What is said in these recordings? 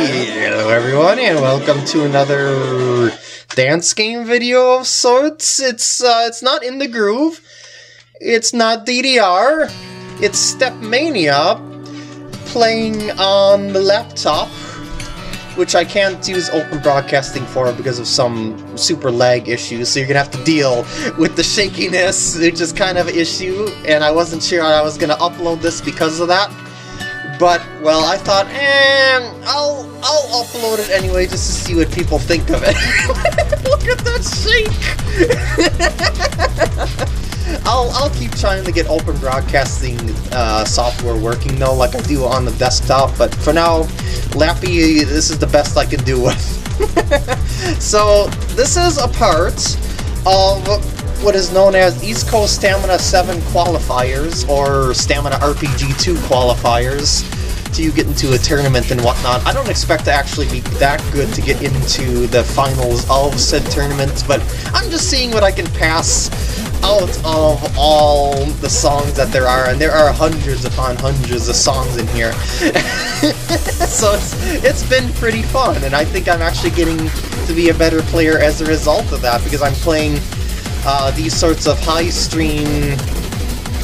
Hello everyone and welcome to another dance game video of sorts. It's uh, it's not in the groove. It's not DDR. It's Stepmania playing on the laptop, which I can't use open broadcasting for because of some super lag issues. So you're gonna have to deal with the shakiness, which is kind of an issue. And I wasn't sure I was gonna upload this because of that. But well, I thought, eh, I'll I'll upload it anyway just to see what people think of it. Look at that shake! I'll I'll keep trying to get open broadcasting uh, software working though, like I do on the desktop. But for now, Lappy, this is the best I can do with. so this is a part of what is known as East Coast Stamina 7 qualifiers, or Stamina RPG 2 qualifiers, to you get into a tournament and whatnot. I don't expect to actually be that good to get into the finals of said tournaments, but I'm just seeing what I can pass out of all the songs that there are, and there are hundreds upon hundreds of songs in here. so it's, it's been pretty fun, and I think I'm actually getting to be a better player as a result of that, because I'm playing uh, these sorts of high stream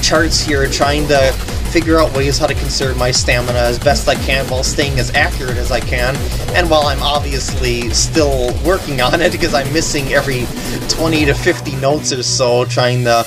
charts here, trying to figure out ways how to conserve my stamina as best I can while staying as accurate as I can, and while I'm obviously still working on it because I'm missing every 20 to 50 notes or so trying to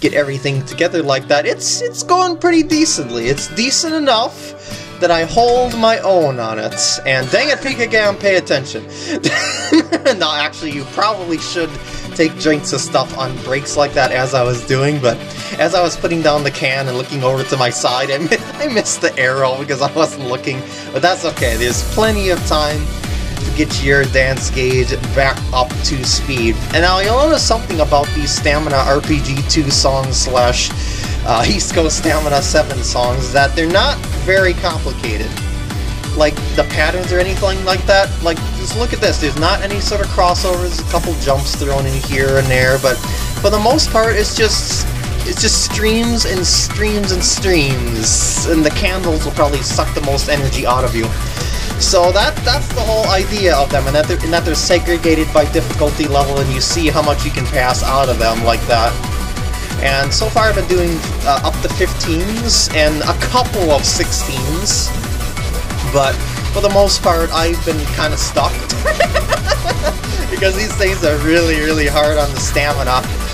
get everything together like that, it's it's going pretty decently. It's decent enough that I hold my own on it. And dang it, Pika Pikagam, pay attention. no, actually, you probably should take drinks of stuff on breaks like that as I was doing, but as I was putting down the can and looking over to my side, I, I missed the arrow because I wasn't looking, but that's okay. There's plenty of time to get your dance gauge back up to speed. And now you'll notice something about these Stamina RPG 2 songs slash uh, East Coast Stamina 7 songs that they're not very complicated. Like the patterns or anything like that. Like, just look at this. There's not any sort of crossovers, a couple jumps thrown in here and there, but for the most part, it's just it's just streams and streams and streams, and the candles will probably suck the most energy out of you. So that that's the whole idea of them, and that they're, and that they're segregated by difficulty level, and you see how much you can pass out of them like that. And so far I've been doing uh, up to 15s and a couple of 16s, but for the most part I've been kind of stuck. because these things are really, really hard on the stamina.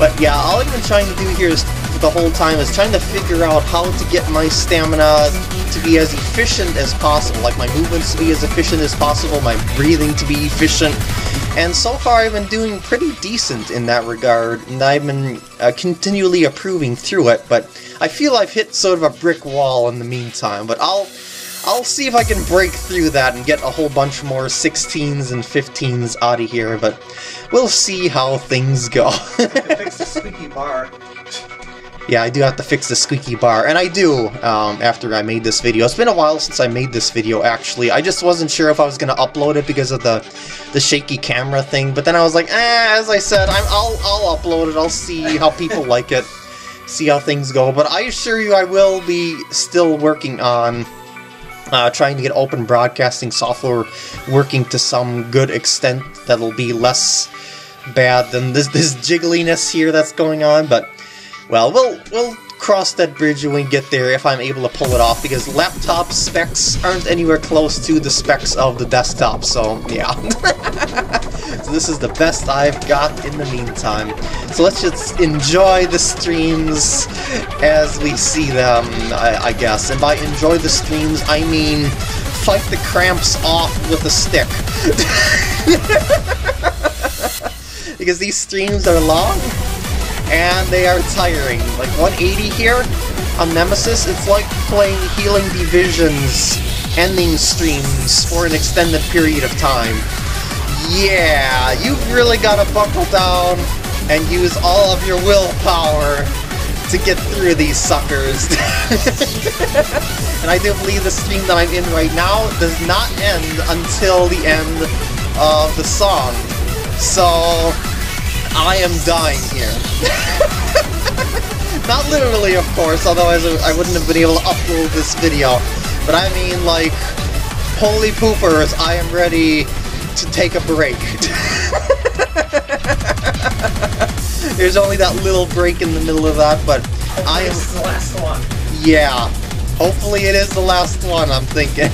But yeah, all I've been trying to do here is the whole time is trying to figure out how to get my stamina to be as efficient as possible, like my movements to be as efficient as possible, my breathing to be efficient, and so far I've been doing pretty decent in that regard, and I've been uh, continually improving through it, but I feel I've hit sort of a brick wall in the meantime, but I'll I'll see if I can break through that and get a whole bunch more 16s and 15s out of here, but we'll see how things go. fix the squeaky bar. Yeah, I do have to fix the squeaky bar, and I do, um, after I made this video. It's been a while since I made this video, actually. I just wasn't sure if I was going to upload it because of the the shaky camera thing, but then I was like, eh, as I said, I'm, I'll, I'll upload it, I'll see how people like it, see how things go, but I assure you I will be still working on uh, trying to get open broadcasting software working to some good extent that'll be less bad than this this jiggliness here that's going on, but well, we'll we'll cross that bridge when we get there if I'm able to pull it off because laptop specs aren't anywhere close to the specs of the desktop, so yeah. so this is the best I've got in the meantime. So let's just enjoy the streams as we see them, I, I guess. And by enjoy the streams, I mean fight the cramps off with a stick. because these streams are long, and they are tiring. Like 180 here on Nemesis, it's like playing Healing Vision's ending streams for an extended period of time. Yeah, you've really got to buckle down and use all of your willpower to get through these suckers. and I do believe the stream that I'm in right now does not end until the end of the song. So, I am dying here. Not literally, of course, otherwise I wouldn't have been able to upload this video. But I mean, like, Holy poopers, I am ready to take a break. There's only that little break in the middle of that, but I am. This is the last one. Yeah. Hopefully it is the last one, I'm thinking. I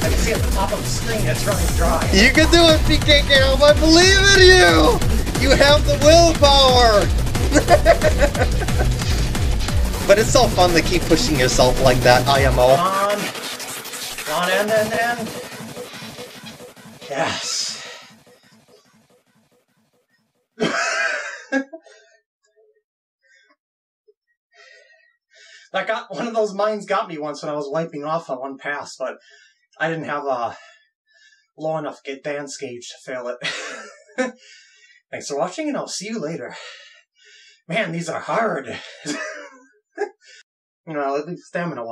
can see at the top of the screen it's running dry. You can do it, PK Caleb. I believe in you. You have the willpower. but it's so fun to keep pushing yourself like that, IMO. On. On end, end, end. Yes. that got one of those mines got me once when I was wiping off on one pass, but I didn't have uh, a low enough get dance gauge to fail it. Thanks for watching, and I'll see you later. Man, these are hard. you know, at least stamina